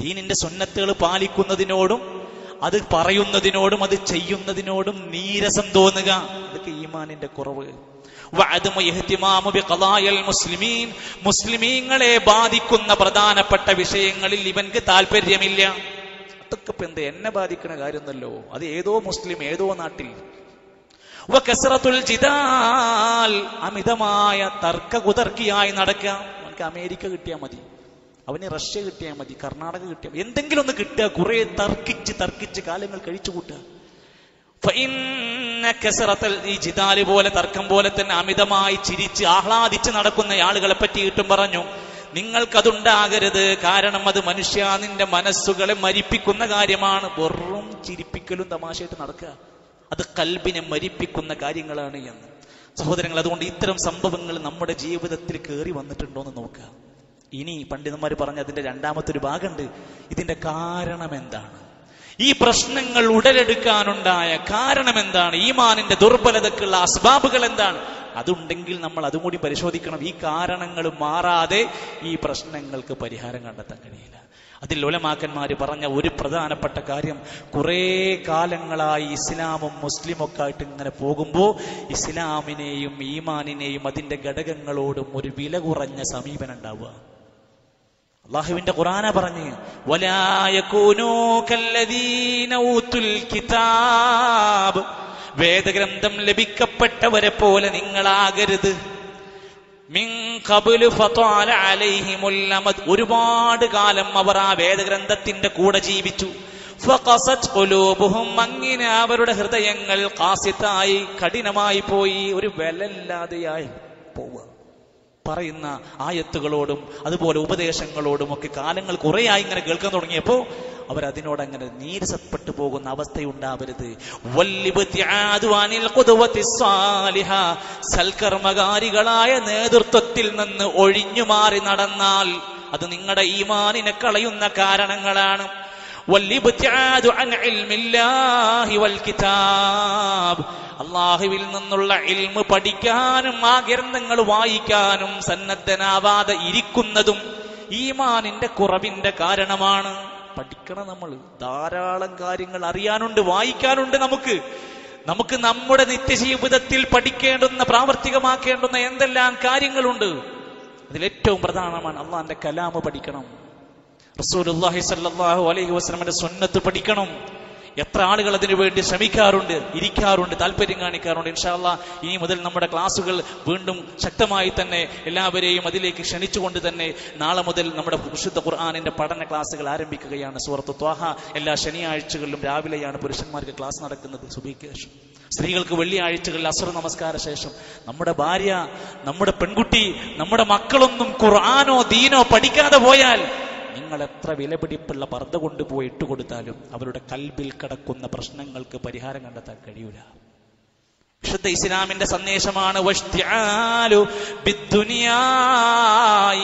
A: ദീനിന്റെ സുന്നത്തുകൾ പാലിക്കുന്നതിനോടും അത് പറയുന്നതിനോടും അത് ചെയ്യുന്നതിനോടും നീരസം തോന്നുക. അതൊക്കെ ഈമാനിന്റെ കുറവ്. മുസ്ലിമീങ്ങളെ ബാധിക്കുന്ന പ്രധാനപ്പെട്ട വിഷയങ്ങളിൽ ഇവൻക്ക് താല്പര്യമില്ല അതൊക്കെ ഇപ്പൊ എന്ത്? എന്നെ ബാധിക്കുന്ന കാര്യമൊന്നല്ലോ അത് ഏതോ മുസ്ലിം ഏതോ നാട്ടിൽ. ജിദാൽ. അമിതമായ തർക്ക കുതർക്കിയായി നടക്കുക നമുക്ക് അമേരിക്ക കിട്ടിയാൽ മതി. അവന് റഷ്യ കിട്ടിയാൽ മതി. കർണാടക കിട്ടിയാൽ എന്തെങ്കിലും ഒന്ന് കിട്ടുക. കുറെ തർക്കിച്ച് തർക്കിച്ച് കാലങ്ങൾ കഴിച്ചു കൂട്ടുക. ഈ ജിദാൽ പോലെ തർക്കം പോലെ തന്നെ അമിതമായി ചിരിച്ച് ആഹ്ലാദിച്ച് നടക്കുന്ന ആളുകളെ പറ്റിയിട്ടും പറഞ്ഞു. നിങ്ങൾക്കതുണ്ടാകരുത്. കാരണം അത് മനുഷ്യ നിന്റെ മനസ്സുകളെ മരിപ്പിക്കുന്ന കാര്യമാണ്. വെറും ചിരിപ്പിക്കലും തമാശയായിട്ട് നടക്കുക. അത് കൽബിനെ മരിപ്പിക്കുന്ന കാര്യങ്ങളാണ് എന്ന്. സഹോദരങ്ങൾ അതുകൊണ്ട് ഇത്തരം സംഭവങ്ങൾ നമ്മുടെ ജീവിതത്തിൽ കയറി വന്നിട്ടുണ്ടോ എന്ന് നോക്കുക. ഇനി പണ്ഡിതന്മാർ പറഞ്ഞ അതിന്റെ രണ്ടാമത്തെ ഒരു ഭാഗമുണ്ട്. ഇതിന്റെ കാരണം എന്താണ്? ഈ പ്രശ്നങ്ങൾ ഉടലെടുക്കാനുണ്ടായ കാരണം എന്താണ്? ഈമാനിന്റെ ദുർബലതക്കുള്ള അസ്ബാബുകൾ എന്താണ്? അതുണ്ടെങ്കിൽ നമ്മൾ അതും കൂടി പരിശോധിക്കണം. ഈ കാരണങ്ങൾ മാറാതെ ഈ പ്രശ്നങ്ങൾക്ക് പരിഹാരം കണ്ടെത്താൻ കഴിയില്ല. അതിൽ ഉലമാക്കന്മാർ പറഞ്ഞ ഒരു പ്രധാനപ്പെട്ട കാര്യം കുറേ കാലങ്ങളായി ഇസ്ലാമും മുസ്ലിമൊക്കെ ആയിട്ട് ഇങ്ങനെ പോകുമ്പോൾ ഇസ്ലാമിനെയും ഈമാനിനെയും അതിന്റെ ഘടകങ്ങളോടും ഒരു വില കുറഞ്ഞ സമീപനം ഉണ്ടാവുക. അള്ളാഹുവിന്റെ ഖുറാന പറഞ്ഞ് വലായ കിതാബ് വേദഗ്രന്ഥം ലഭിക്കപ്പെട്ടവരെ പോലെ നിങ്ങളാകരുത്. ഒരുപാട് കാലം അവർ ആ വേദഗ്രന്ഥത്തിന്റെ കൂടെ ജീവിച്ചു. അങ്ങനെ അവരുടെ ഹൃദയങ്ങൾ കാസിത്തായി കഠിനമായി പോയി ഒരു വിലല്ലാതെയായി പോവുക. പറയുന്ന ആയത്തുകളോടും അതുപോലെ ഉപദേശങ്ങളോടും ഒക്കെ കാലങ്ങൾ കുറേയായി ഇങ്ങനെ കേൾക്കാൻ തുടങ്ങിയപ്പോ അവരതിനോട് അങ്ങനെ നീരസപ്പെട്ടു പോകുന്ന അവസ്ഥയുണ്ടാവരുത്. സൽക്കർമ്മകാരികളായ നേതൃത്വത്തിൽ നിന്ന് ഒഴിഞ്ഞു മാറി നടന്നാൽ അത് നിങ്ങളുടെ ഈമാനിനെ കളയുന്ന കാരണങ്ങളാണ്. അള്ളാഹുവിൽ നിന്നുള്ള ഇൽമ് പഠിക്കാനും ആ ഗ്രന്ഥങ്ങൾ വായിക്കാനും സന്നദ്ധനാവാതെ ഇരിക്കുന്നതും ഈമാനിന്റെ കുറവിന്റെ കാരണമാണ്. പഠിക്കണം നമ്മൾ ധാരാളം കാര്യങ്ങൾ അറിയാനുണ്ട് വായിക്കാനുണ്ട് നമുക്ക്. നമുക്ക് നമ്മുടെ നിത്യജീവിതത്തിൽ പഠിക്കേണ്ടുന്ന പ്രാവർത്തികമാക്കേണ്ടുന്ന എന്തെല്ലാം കാര്യങ്ങളുണ്ട്? അതിലേറ്റവും പ്രധാനമാണ് അള്ളാന്റെ കലാമ് പഠിക്കണം. സ്വല്ലല്ലാഹു അലൈഹി വസ്ലമന്റെ സ്വന്നത്ത് പഠിക്കണം. എത്ര ആളുകൾ അതിനുവേണ്ടി ശ്രമിക്കാറുണ്ട് ഇരിക്കാറുണ്ട് താല്പര്യം കാണിക്കാറുണ്ട്. ഇൻഷാല്ല ഇനി മുതൽ നമ്മുടെ ക്ലാസ്സുകൾ വീണ്ടും ശക്തമായി തന്നെ എല്ലാവരെയും അതിലേക്ക് ക്ഷണിച്ചുകൊണ്ട് തന്നെ നാളെ മുതൽ നമ്മുടെ വിശുദ്ധ ഖുർആാനിന്റെ പഠന ക്ലാസ്സുകൾ ആരംഭിക്കുകയാണ്. സൂറത്ത് ത്വാഹ എല്ലാ ശനിയാഴ്ചകളിലും രാവിലെയാണ് പുരുഷന്മാർക്ക് ക്ലാസ് നടക്കുന്നത്. സുബിക്ക് സ്ത്രീകൾക്ക് വെള്ളിയാഴ്ചകളിൽ അസുര നമസ്കാര ശേഷം നമ്മുടെ ഭാര്യ നമ്മുടെ പെൺകുട്ടി നമ്മുടെ മക്കളൊന്നും ഖുർആാനോ ദീനോ പഠിക്കാതെ പോയാൽ നിങ്ങൾ എത്ര വിലപിടിപ്പുള്ള പർദ്ദ കൊണ്ടുപോയി ഇട്ടുകൊടുത്താലും അവരുടെ കൽബിൽ കിടക്കുന്ന പ്രശ്നങ്ങൾക്ക് പരിഹാരം കണ്ടെത്താൻ കഴിയൂല. വിശുദ്ധ ഇസ്ലാമിന്റെ സന്ദേശമാണ്.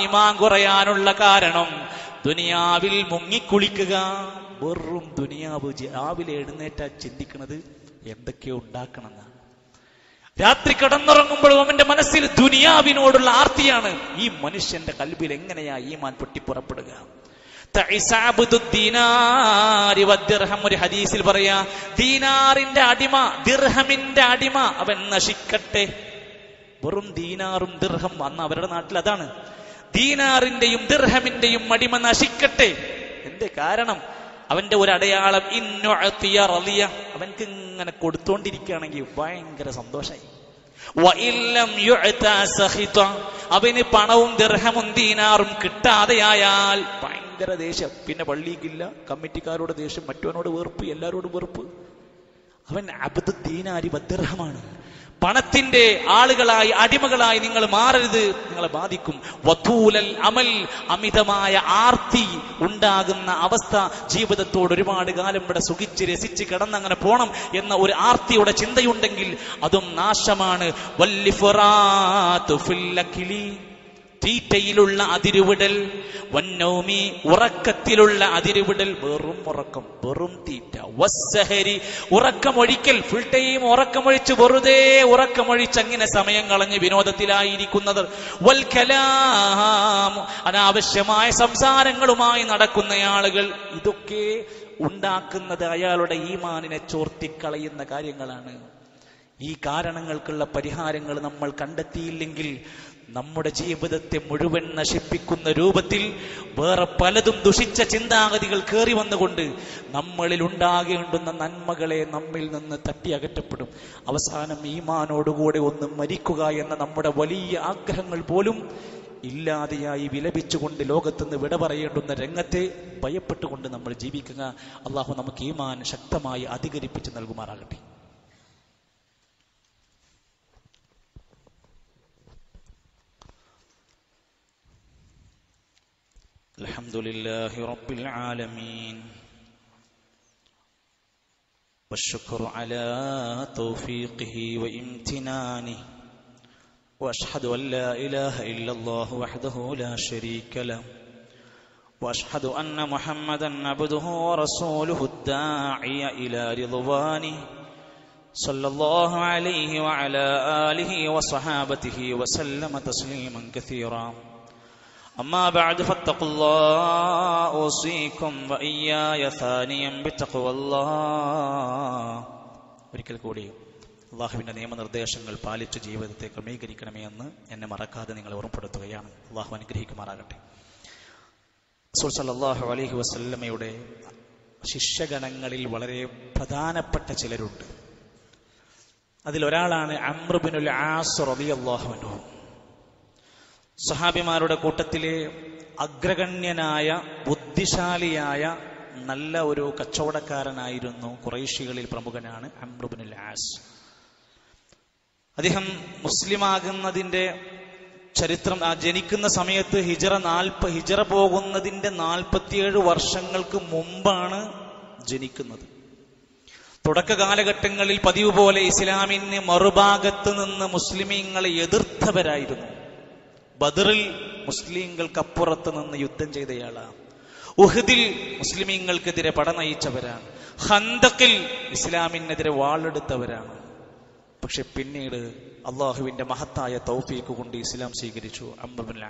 A: ഈമാൻ കുറയാനുള്ള കാരണം ദുനിയാവിൽ മുങ്ങിക്കുളിക്കുക. വെറും ദുനിയാവ് രാവിലെ എഴുന്നേറ്റാ ചിന്തിക്കുന്നത് എന്തൊക്കെയോ ഉണ്ടാക്കണമെന്ന്. രാത്രി കിടന്നുറങ്ങുമ്പോഴും അവന്റെ മനസ്സിൽ ദുനിയാവിനോടുള്ള ആർത്തിയാണ് ഈ മനുഷ്യന്റെ കൽബിൽ എങ്ങനെയാ ഈമാൻ പൊട്ടി ഒരു ഹദീസിൽ പറയാ ദീനാറിന്റെ അടിമ ദിർഹമിന്റെ അടിമ അവൻ നശിക്കട്ടെ. വെറും ദീനാറും ദിർഹം വന്ന അവരുടെ നാട്ടിൽ അതാണ്. ദീനാറിന്റെയും ദിർഹമിന്റെയും അടിമ നശിക്കട്ടെ. എന്തേ കാരണം? അവന്റെ ഒരു അടയാളം ഇന്നൊഴത്തിയ റലിയ അവൻക്ക് ഇങ്ങനെ കൊടുത്തോണ്ടിരിക്കുകയാണെങ്കിൽ ഭയങ്കര സന്തോഷായി. അവന് പണവും ദിർഹമും ദീനാറും കിട്ടാതെയായാൽ ഭയങ്കര ദേഷ്യം. പിന്നെ പള്ളിക്കില്ല കമ്മിറ്റിക്കാരോട് ദേഷ്യം മറ്റവനോട് വെറുപ്പ് എല്ലാരോടും വെറുപ്പ്. അവൻ അബദ് ദീനാരി ബദ്ദർഹമാണ് പണത്തിന്റെ ആളുകളായി അടിമകളായി നിങ്ങൾ മാറരുത്. നിങ്ങളെ ബാധിക്കും. വധൂലൽ അമൽ അമിതമായ ആർത്തി ഉണ്ടാകുന്ന അവസ്ഥ ജീവിതത്തോട് ഒരുപാട് കാലം ഇവിടെ സുഖിച്ച് രസിച്ച് കിടന്നങ്ങനെ പോണം എന്ന ഒരു ആർത്തിയുടെ ചിന്തയുണ്ടെങ്കിൽ അതും നാശമാണ്. വല്ലിഫറാത്തു ഫില്ലക്കിലി തീറ്റയിലുള്ള അതിരുവിടൽ വന്നൗമി ഉറക്കത്തിലുള്ള അതിരുവിടൽ വെറും ഉറക്കം വെറും തീറ്റ. വസ്സഹരി ഉറക്കമൊഴിക്കൽ ഫുൾ ടൈം ഉറക്കമൊഴിച്ച് വെറുതെ ഉറക്കമൊഴിച്ച് അങ്ങനെ സമയം കളഞ്ഞ് വിനോദത്തിലായിരിക്കുന്നത്. വൽ കലാം അനാവശ്യമായ സംസാരങ്ങളുമായി നടക്കുന്ന ആളുകൾ ഇതൊക്കെ ഉണ്ടാക്കുന്നത് അയാളുടെ ഈമാനിനെ ചോർത്തിക്കളയുന്ന കാര്യങ്ങളാണ്. ഈ കാരണങ്ങൾക്കുള്ള പരിഹാരങ്ങൾ നമ്മൾ കണ്ടെത്തിയില്ലെങ്കിൽ നമ്മുടെ ജീവിതത്തെ മുഴുവൻ നശിപ്പിക്കുന്ന രൂപത്തിൽ വേറെ പലതും ദുഷിച്ച ചിന്താഗതികൾ കയറി വന്നുകൊണ്ട് നമ്മളിൽ ഉണ്ടാകേണ്ടുന്ന നന്മകളെ നമ്മിൽ നിന്ന് തട്ടി അകറ്റപ്പെടും. അവസാനം ഈമാനോടുകൂടെ ഒന്ന് മരിക്കുക എന്ന നമ്മുടെ വലിയ ആഗ്രഹങ്ങൾ പോലും ഇല്ലാതെയായി വിലപിച്ചുകൊണ്ട് ലോകത്തുനിന്ന് വിട പറയേണ്ടുന്ന രംഗത്തെ ഭയപ്പെട്ടുകൊണ്ട് നമ്മൾ ജീവിക്കുക. അള്ളാഹു നമുക്ക് ഈമാൻ ശക്തമായി അധികരിപ്പിച്ച് നൽകുമാറാകട്ടെ. الحمد لله رب العالمين. والشكر على توفيقه وامتنانه. وأشهد أن لا إله إلا الله وحده لا شريك له. وأشهد أن محمدا عبده ورسوله الداعي إلى رضوانه. صلى الله عليه وعلى آله وصحابته وسلم تسليما كثيرا. اما بعد فاتقوا الله اوصيكم واياي ثانيا بتقوى الله ഒരിക്കൽ കൂടി അള്ളാഹുവിന്റെ നിയമനിർദ്ദേശങ്ങൾ പാലിച്ച് ജീവിതത്തെ ക്രമീകരിക്കണമേ എന്ന് എന്നെ മറക്കാതെ നിങ്ങൾ ഓർമ്മപ്പെടുത്തുകയാണ് അള്ളാഹു അനുഗ്രഹിക്കുമാറാകട്ടെ റസൂൽ സല്ലല്ലാഹു അലൈഹി വസല്ലമയുടെ ശിഷ്യഗണങ്ങളിൽ വളരെ പ്രധാനപ്പെട്ട ചിലരുണ്ട് അതിലൊരാളാണ് അമ്രുബിനുൽ ആസ് റളിയല്ലാഹു അൻഹു സഹാബിമാരുടെ കൂട്ടത്തിലെ അഗ്രഗണ്യനായ ബുദ്ധിശാലിയായ നല്ല ഒരു കച്ചവടക്കാരനായിരുന്നു കുറേശികളിൽ പ്രമുഖനാണ് അമ്രുബിനുൽ ആസ് അദ്ദേഹം മുസ്ലിമാകുന്നതിന്റെ ചരിത്രം ജനിക്കുന്ന സമയത്ത് ഹിജറ നാൽപ്പ ഹിജറ പോകുന്നതിന്റെ നാൽപ്പത്തിയേഴ് വർഷങ്ങൾക്ക് മുമ്പാണ് ജനിക്കുന്നത്. തുടക്ക കാലഘട്ടങ്ങളിൽ പതിവ് പോലെ ഇസ്ലാമിന് മറുഭാഗത്ത് നിന്ന് മുസ്ലിമീങ്ങളെ എതിർത്തവരായിരുന്നു. ബദറിൽ മുസ്ലിങ്ങൾക്കപ്പുറത്ത് നിന്ന് യുദ്ധം ചെയ്തയാളാണ്. ഉഹദിൽ മുസ്ലിമീങ്ങൾക്കെതിരെ പട നയിച്ചവരാണ്. ഹന്തക്കിൽ ഇസ്ലാമിനെതിരെ വാളെടുത്തവരാണ്. പക്ഷെ പിന്നീട് അള്ളാഹുവിന്റെ മഹത്തായ തൗഫീക്ക് കൊണ്ട് ഇസ്ലാം സ്വീകരിച്ചു. അമ്രബിൻ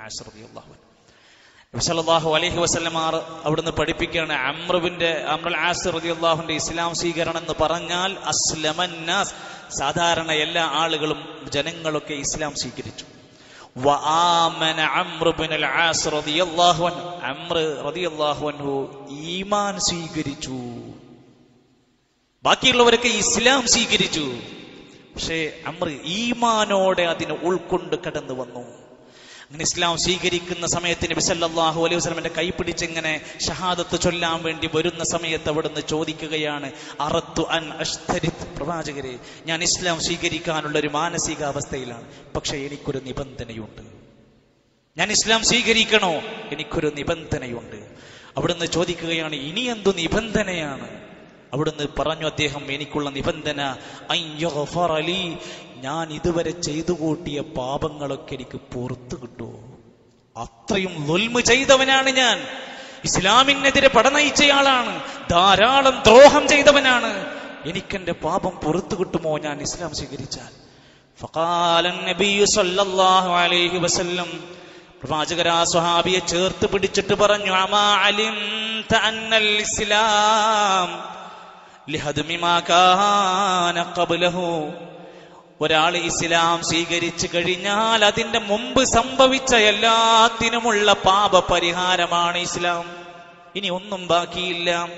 A: അലഹി വസ്ലമാർ അവിടുന്ന് പഠിപ്പിക്കുകയാണ് അമ്രബിന്റെ അമ്രുൽ ആസിർ അള്ളാഹുവിന്റെ ഇസ്ലാം സ്വീകരണം എന്ന് പറഞ്ഞാൽ അസ്ലമന്നാസ് സാധാരണ എല്ലാ ആളുകളും ജനങ്ങളൊക്കെ ഇസ്ലാം സ്വീകരിച്ചു. ഈമാൻ സ്വീകരിച്ചു. ബാക്കിയുള്ളവരൊക്കെ ഇസ്ലാം സ്വീകരിച്ചു. പക്ഷേ അമ്ര ഈമാനോടെ അതിനെ ഉൾക്കൊണ്ട് കടന്നു വന്നു അങ്ങനെ ഇസ്ലാം സ്വീകരിക്കുന്ന സമയത്ത് നബി സല്ലല്ലാഹു അലൈഹി വസ്ലമിന്റെ കൈ പിടിച്ചിങ്ങനെ ഷഹാദത്ത് ചൊല്ലാൻ വേണ്ടി വരുന്ന സമയത്ത് അവിടുന്ന് ചോദിക്കുകയാണ് അറത്തു അൻ അഷ്തരിത്? പ്രവാചകരെ ഞാൻ ഇസ്ലാം സ്വീകരിക്കാനുള്ള ഒരു മാനസികാവസ്ഥയിലാണ്. പക്ഷെ എനിക്കൊരു നിബന്ധനയുണ്ട്. ഞാൻ ഇസ്ലാം സ്വീകരിക്കണോ? എനിക്കൊരു നിബന്ധനയുണ്ട്. അവിടുന്ന് ചോദിക്കുകയാണ് ഇനി എന്തു നിബന്ധനയാണ്? അവിടുന്ന് പറഞ്ഞു അദ്ദേഹം എനിക്കുള്ള നിബന്ധന അയ്യലി ഞാൻ ഇതുവരെ ചെയ്തു കൂട്ടിയ പാപങ്ങളൊക്കെ എനിക്ക് പുറത്തു കിട്ടുമോ അത്രയും നൊൽമ ചെയ്തവനാണ് ഞാൻ. ഇസ്ലാമിനെതിരെ പടനയിച്ചയാളാണ്. ധാരാളം ദ്രോഹം ചെയ്തവനാണ്. എനിക്കെന്റെ പാപം പുറത്തു കിട്ടുമോ ഞാൻ ഇസ്ലാം സ്വീകരിച്ചാൽ? പ്രവാചകരാ സ്വഹാബിയെ ചേർത്ത് പിടിച്ചിട്ട് പറഞ്ഞു അമാ അലിം ഇസ്ലാം. ഒരാൾ ഇസ്ലാം സ്വീകരിച്ചു കഴിഞ്ഞാൽ അതിന്റെ മുമ്പ് സംഭവിച്ച എല്ലാത്തിനുമുള്ള പാപ പരിഹാരമാണ് ഇസ്ലാം. ഇനി ഒന്നും ബാക്കിയില്ല.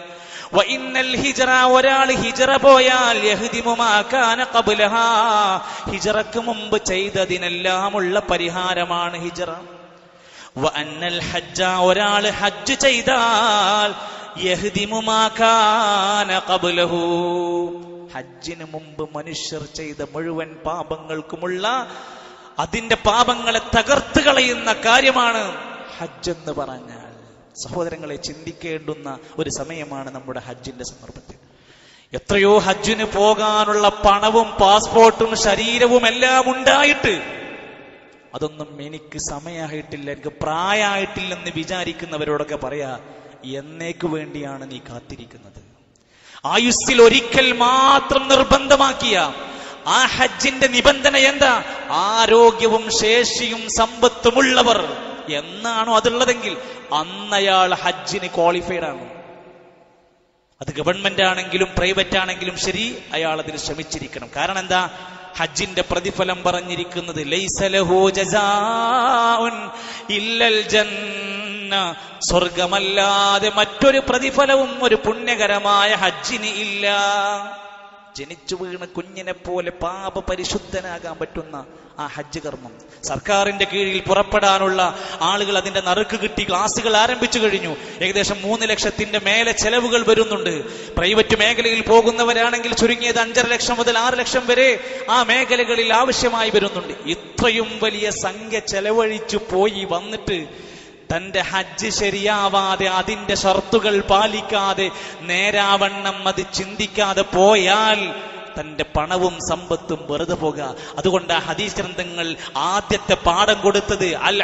A: ഹിജറ ഒരാൾ ഹിജറ പോയാൽ ഹിജറക്ക് മുമ്പ് ചെയ്തതിനെല്ലാമുള്ള പരിഹാരമാണ് ഹിജറ. ഒരാൾ ഹജ്ജ് ചെയ്താൽ ഹജ്ജിന് മുമ്പ് മനുഷ്യർ ചെയ്ത മുഴുവൻ പാപങ്ങൾക്കുമുള്ള അതിന്റെ പാപങ്ങളെ തകർത്ത് കളയുന്ന കാര്യമാണ് ഹജ്ജ് എന്ന് പറഞ്ഞാൽ. സഹോദരങ്ങളെ ചിന്തിക്കേണ്ടുന്ന ഒരു സമയമാണ് നമ്മുടെ ഹജ്ജിന്റെ സന്ദർഭത്തിൽ. എത്രയോ ഹജ്ജിന് പോകാനുള്ള പണവും പാസ്പോർട്ടും ശരീരവും എല്ലാം ഉണ്ടായിട്ട് അതൊന്നും എനിക്ക് സമയമായിട്ടില്ല എനിക്ക് പ്രായമായിട്ടില്ലെന്ന് വിചാരിക്കുന്നവരോടൊക്കെ പറയാ എന്നേക്ക് വേണ്ടിയാണ് നീ കാത്തിരിക്കുന്നത്. ആയുസ്സിൽ ഒരിക്കൽ മാത്രം നിർബന്ധമാക്കിയ ആ ഹജ്ജിന്റെ നിബന്ധന എന്താ? ആരോഗ്യവും ശേഷിയും സമ്പത്തുമുള്ളവർ എന്നാണോ അതുള്ളതെങ്കിൽ അന്നയാൾ ഹജ്ജിന് ക്വാളിഫൈഡ് ആണ്. അത് ഗവൺമെന്റ് ആണെങ്കിലും പ്രൈവറ്റ് ആണെങ്കിലും ശരി അയാൾ അതിന് ശ്രമിച്ചിരിക്കണം. കാരണം എന്താ? ഹജ്ജിന്റെ പ്രതിഫലം പറഞ്ഞിരിക്കുന്നത് ഇല്ലൽ സ്വർഗമല്ലാതെ മറ്റൊരു പ്രതിഫലവും ഒരു പുണ്യകരമായ ഹജ്ജിന് ഇല്ല. ജനിച്ചു വീണ് കുഞ്ഞിനെ പോലെ പാപ പരിശുദ്ധനാകാൻ പറ്റുന്ന ആ ഹജ്ജ് കർമ്മം. സർക്കാരിന്റെ കീഴിൽ പുറപ്പെടാനുള്ള ആളുകൾ അതിന്റെ നറുക്ക് കിട്ടി ക്ലാസുകൾ ആരംഭിച്ചു കഴിഞ്ഞു. ഏകദേശം മൂന്ന് ലക്ഷത്തിന്റെ മേലെ ചെലവുകൾ വരുന്നുണ്ട്. പ്രൈവറ്റ് മേഖലയിൽ പോകുന്നവരാണെങ്കിൽ ചുരുങ്ങിയത് അഞ്ചര ലക്ഷം മുതൽ ആറ് ലക്ഷം വരെ ആ മേഖലകളിൽ ആവശ്യമായി വരുന്നുണ്ട്. ഇത്രയും വലിയ സംഖ്യ ചെലവഴിച്ചു പോയി വന്നിട്ട് തന്റെ ഹജ്ജ് ശരിയാവാതെ അതിന്റെ ഷർത്തുകൾ പാലിക്കാതെ നേരാവണ്ണം അത് ചിന്തിക്കാതെ പോയാൽ തന്റെ പണവും സമ്പത്തും വെറുതെ പോകുക അതുകൊണ്ട് ആ ഹദീസ് ഗ്രന്ഥങ്ങൾ ആദ്യത്തെ പാഠം കൊടുത്തത് അൽ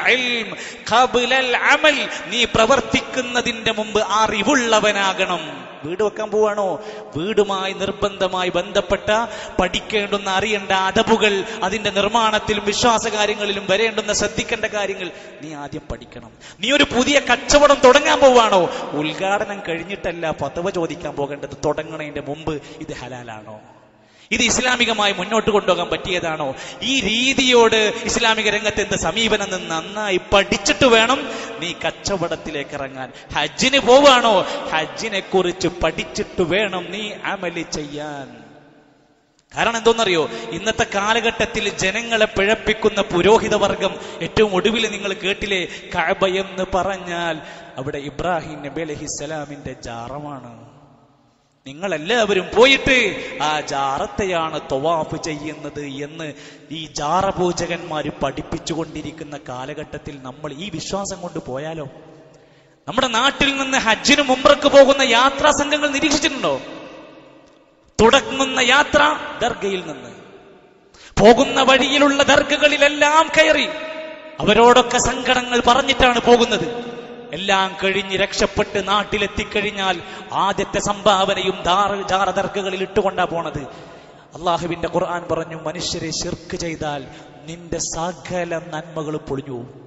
A: അമൽ. നീ പ്രവർത്തിക്കുന്നതിന്റെ മുമ്പ് അറിവുള്ളവനാകണം. വീട് വെക്കാൻ പോവാണോ? വീടുമായി നിർബന്ധമായി ബന്ധപ്പെട്ട പഠിക്കേണ്ടുന്ന അറിയേണ്ട അതബുകൾ അതിന്റെ നിർമ്മാണത്തിലും വിശ്വാസ കാര്യങ്ങളിലും വരേണ്ടുന്ന ശ്രദ്ധിക്കേണ്ട കാര്യങ്ങൾ നീ ആദ്യം പഠിക്കണം. നീ ഒരു പുതിയ കച്ചവടം തുടങ്ങാൻ പോവാണോ? ഉദ്ഘാടനം കഴിഞ്ഞിട്ടല്ല പതവ ചോദിക്കാൻ പോകേണ്ടത്. തുടങ്ങണതിന്റെ മുമ്പ് ഇത് ഹലാലാണോ? ഇത് ഇസ്ലാമികമായി മുന്നോട്ട് കൊണ്ടുപോകാൻ പറ്റിയതാണോ? ഈ രീതിയോട് ഇസ്ലാമിക രംഗത്ത് എന്ത് സമീപനം നിന്ന് നന്നായി പഠിച്ചിട്ട് വേണം നീ കച്ചവടത്തിലേക്ക് ഇറങ്ങാൻ. ഹജ്ജിന് പോവാണോ? ഹജ്ജിനെ കുറിച്ച് പഠിച്ചിട്ട് വേണം നീ അമലി ചെയ്യാൻ. കാരണം എന്തോന്നറിയോ? ഇന്നത്തെ കാലഘട്ടത്തിൽ ജനങ്ങളെ പിഴപ്പിക്കുന്ന പുരോഹിത വർഗം ഏറ്റവും ഒടുവിൽ നിങ്ങൾ കേട്ടില്ലേ? കഅബ എന്ന് പറഞ്ഞാൽ അവിടെ ഇബ്രാഹിം നബി അലഹിസ്സലാമിന്റെ ജാറമാണ്. നിങ്ങളെല്ലാവരും പോയിട്ട് ആ ജാറത്തെയാണ് തൊവാഫ് ചെയ്യുന്നത് എന്ന് ഈ ജാറപൂജകന്മാർ പഠിപ്പിച്ചുകൊണ്ടിരിക്കുന്ന കാലഘട്ടത്തിൽ നമ്മൾ ഈ വിശ്വാസം കൊണ്ട് പോയാലോ? നമ്മുടെ നാട്ടിൽ നിന്ന് ഹജ്ജിന് മുമ്പറക്ക് പോകുന്ന യാത്രാ സംഘങ്ങൾ നിരീക്ഷിച്ചിട്ടുണ്ടോ? തുടങ്ങുന്ന യാത്ര ദർഗയിൽ നിന്ന്. പോകുന്ന വഴിയിലുള്ള ദർഗകളിലെല്ലാം കയറി. അവരോടൊക്കെ സങ്കടങ്ങൾ പറഞ്ഞിട്ടാണ് പോകുന്നത്. എല്ലാം കഴിഞ്ഞ് രക്ഷപ്പെട്ട് നാട്ടിലെത്തിക്കഴിഞ്ഞാൽ ആദ്യത്തെ സംഭാവനയും ജാറതർക്കുകളിൽ ഇട്ടുകൊണ്ടാ പോണത്. അള്ളാഹുവിന്റെ ഖുർആൻ പറഞ്ഞു മനുഷ്യരെ ശിർക്ക് ചെയ്താൽ നിന്റെ സകല നന്മകളും പൊളിഞ്ഞു പോകും.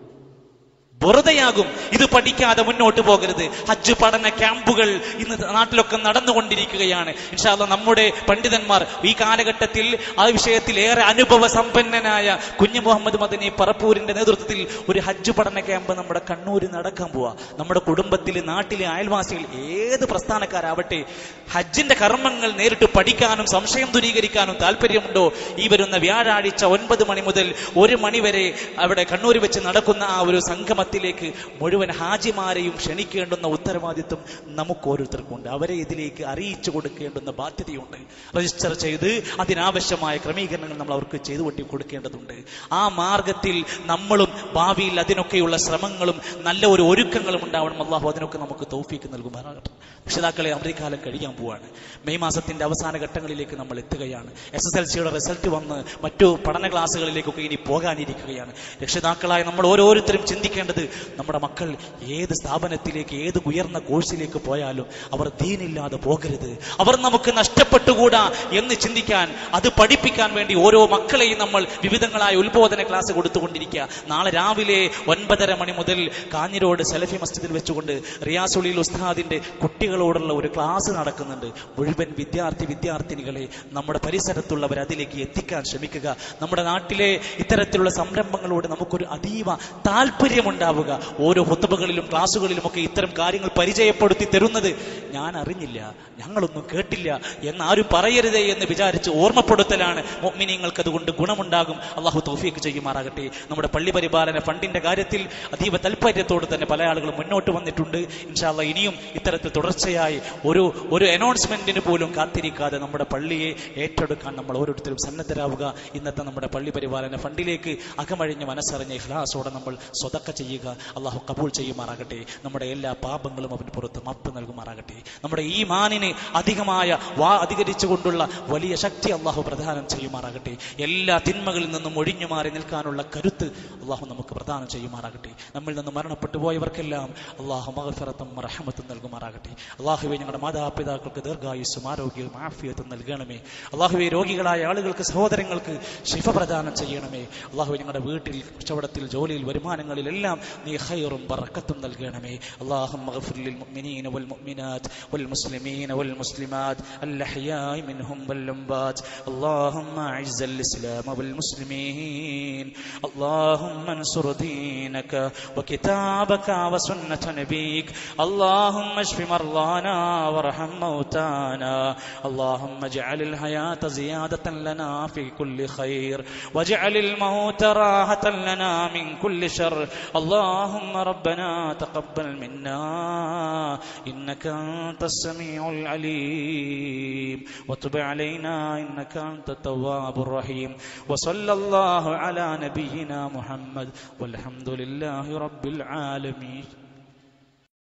A: വെറുതെയാകും. ഇത് പഠിക്കാതെ മുന്നോട്ട് പോകരുത്. ഹജ്ജ് പഠന ക്യാമ്പുകൾ ഇന്ന് നാട്ടിലൊക്കെ നടന്നുകൊണ്ടിരിക്കുകയാണ്. ഇൻഷാല്ല നമ്മുടെ പണ്ഡിതന്മാർ ഈ കാലഘട്ടത്തിൽ ആ വിഷയത്തിൽ ഏറെ അനുഭവ സമ്പന്നനായ കുഞ്ഞു മുഹമ്മദ് മദനി പറപ്പൂരിന്റെ നേതൃത്വത്തിൽ ഒരു ഹജ്ജ് പഠന ക്യാമ്പ് നമ്മുടെ കണ്ണൂരിൽ നടക്കാൻ പോവാ. നമ്മുടെ കുടുംബത്തിൽ നാട്ടിലെ അയൽവാസികൾ ഏത് പ്രസ്ഥാനക്കാരാവട്ടെ ഹജ്ജിന്റെ കർമ്മങ്ങൾ നേരിട്ട് പഠിക്കാനും സംശയം ദൂരീകരിക്കാനും താല്പര്യമുണ്ടോ? ഈ വരുന്ന വ്യാഴാഴ്ച ഒൻപത് മണി മുതൽ ഒരു മണി വരെ അവിടെ കണ്ണൂർ വെച്ച് നടക്കുന്ന ആ ഒരു സംഗമത്തിലേക്ക് മുഴുവൻ ഹാജിമാരെയും ക്ഷണിക്കേണ്ടുന്ന ഉത്തരവാദിത്വം നമുക്ക് ഓരോരുത്തർക്കുണ്ട് അവരെ ഇതിലേക്ക് അറിയിച്ചു കൊടുക്കേണ്ടുന്ന ബാധ്യതയുണ്ട്. രജിസ്റ്റർ ചെയ്ത് അതിനാവശ്യമായ ക്രമീകരണങ്ങൾ നമ്മൾ അവർക്ക് ചെയ്തു കൊട്ടി കൊടുക്കേണ്ടതുണ്ട്. ആ മാർഗത്തിൽ നമ്മളും ഭാവിയിൽ അതിനൊക്കെയുള്ള ശ്രമങ്ങളും നല്ല ഒരു ഒരുക്കങ്ങളും ഉണ്ടാവണം. അള്ളാഹു അതിനൊക്കെ നമുക്ക് തോഫിക്ക് നൽകുമാറാകട്ടെ രക്ഷിതാക്കളെ അമേരിക്കാലം കഴിയാൻ പോവാണ്. മെയ് മാസത്തിന്റെ അവസാന ഘട്ടങ്ങളിലേക്ക് നമ്മൾ എത്തുകയാണ്. എസ് എസ് എൽ സിയുടെ റിസൾട്ട് വന്ന് മറ്റു പഠന ക്ലാസ്സുകളിലേക്കൊക്കെ ഇനി പോകാനിരിക്കുകയാണ്. രക്ഷിതാക്കളായ നമ്മൾ ഓരോരുത്തരും ചിന്തിക്കേണ്ടത് നമ്മുടെ മക്കൾ ഏത് സ്ഥാപനത്തിലേക്ക് ഏത് ഉയർന്ന കോഴ്സിലേക്ക് പോയാലും അവർ ദീനില്ലാതെ പോകരുത്. അവർ നമുക്ക് നഷ്ടപ്പെട്ടുകൂടാ എന്ന് ചിന്തിക്കാൻ അത് പഠിപ്പിക്കാൻ വേണ്ടി ഓരോ മക്കളെയും നമ്മൾ വിവിധങ്ങളായ ഉത്ബോധന ക്ലാസ് കൊടുത്തുകൊണ്ടിരിക്കുക. നാളെ രാവിലെ ഒൻപതര മണി മുതൽ കാഞ്ഞിരോട് സലഫി മസ്ജിദിൽ വെച്ചുകൊണ്ട് റിയാസുളിയിൽ ഉസ്താദിന്റെ കുട്ടികളോടുള്ള ഒരു ക്ലാസ് നടക്കുന്നുണ്ട്. മുഴുവൻ വിദ്യാർത്ഥി വിദ്യാർത്ഥിനികളെ നമ്മുടെ പരിസരത്തുള്ളവർ അതിലേക്ക് എത്തിക്കാൻ ശ്രമിക്കുക. നമ്മുടെ നാട്ടിലെ ഇത്തരത്തിലുള്ള സംരംഭങ്ങളോട് നമുക്കൊരു അതീവ താല്പര്യമുണ്ടാവുക ഓരോ ഹുത്തബകളിലും ക്ലാസ്സുകളിലും ഒക്കെ ഇത്തരം കാര്യങ്ങൾ പരിചയപ്പെടുത്തി തരുന്നത് ഞാൻ അറിഞ്ഞില്ല. ഞങ്ങളൊന്നും കേട്ടില്ല. എന്നാരും പറയരുതേ എന്ന് വിചാരിച്ച് ഓർമ്മപ്പെടുത്തലാണ് മൊമിനിങ്ങൾക്ക് അതുകൊണ്ട് ഗുണമുണ്ടാകും. അള്ളാഹു തൗഫീക്ക് ചെയ്യുമാറാകട്ടെ. നമ്മുടെ പള്ളി പരിപാലന ഫണ്ടിന്റെ കാര്യത്തിൽ അതീവ താല്പര്യത്തോട് തന്നെ പല ആളുകളും മുന്നോട്ട് വന്നിട്ടുണ്ട്. ഇൻഷാല്ല ഇനിയും ഇത്തരത്തിൽ തുടർച്ചയായി ഒരു ഒരു അനൗൺസ്മെന്റിന് പോലും കാത്തിരിക്കാതെ നമ്മുടെ പള്ളിയെ ഏറ്റെടുക്കാൻ നമ്മൾ ഓരോരുത്തരും സന്നദ്ധരാവുക. ഇന്നത്തെ നമ്മുടെ പള്ളി പരിപാലന ഫണ്ടിലേക്ക് അകമഴിഞ്ഞ് മനസ്സറിഞ്ഞ ഇഹ്ലാസോടെ നമ്മൾ സ്വതക്ക ചെയ്യുക. അള്ളാഹു കബൂൾ ചെയ്യുമാറാകട്ടെ. നമ്മുടെ എല്ലാ പാപങ്ങളും അവന് പുറത്ത് മപ്പ് നൽകുമാറാകട്ടെ. നമ്മുടെ ഈ മാനിനെ അധികമായ വാ അധികരിച്ചുകൊണ്ടുള്ള വലിയ ശക്തി അള്ളാഹു പ്രദാനം ചെയ്യുമാറാകട്ടെ. എല്ലാ തിന്മകളിൽ നിന്നും ഒഴിഞ്ഞു മാറി നിൽക്കാനുള്ള കരുത്ത് അള്ളാഹു നമുക്ക് പ്രദാനം ചെയ്യുമാറാകട്ടെ. നമ്മിൽ നിന്ന് മരണപ്പെട്ടു പോയവർക്കെല്ലാം അള്ളാഹു മഹഫറത്തും റഹമത്തും നൽകുമാറാകട്ടെ. അള്ളാഹുവെ ഞങ്ങളുടെ മാതാപിതാക്കൾക്ക് ദീർഘായുസ്സും ആരോഗ്യവും ആഫിയത്തും നൽകണമേ. അള്ളാഹുവെ രോഗികളായ ആളുകൾക്ക് സഹോദരങ്ങൾക്ക് ശിഫ പ്രദാനം ചെയ്യണമേ. അള്ളാഹു ഞങ്ങളുടെ വീട്ടിൽ കച്ചവടത്തിൽ ജോലിയിൽ വരുമാനങ്ങളിലെല്ലാം നീ ഹൈറും ബറക്കത്തും നൽകണമേ അള്ളാഹും للمؤمنين والمؤمنات والمسلمين والمسلمات الأحياء منهم والأموات اللهم أعز الإسلام والمسلمين اللهم انصر دينك وكتابك وسنة نبيك اللهم اشف مرضانا وارحم موتانا اللهم اجعل الحياة زيادة لنا في كل خير واجعل الموت راحة لنا من كل شر اللهم ربنا تقبل منا إنك أنت السميع العليم وتب علينا إنك أنت التواب الرحيم وصلى الله على نبينا محمد والحمد لله رب العالمين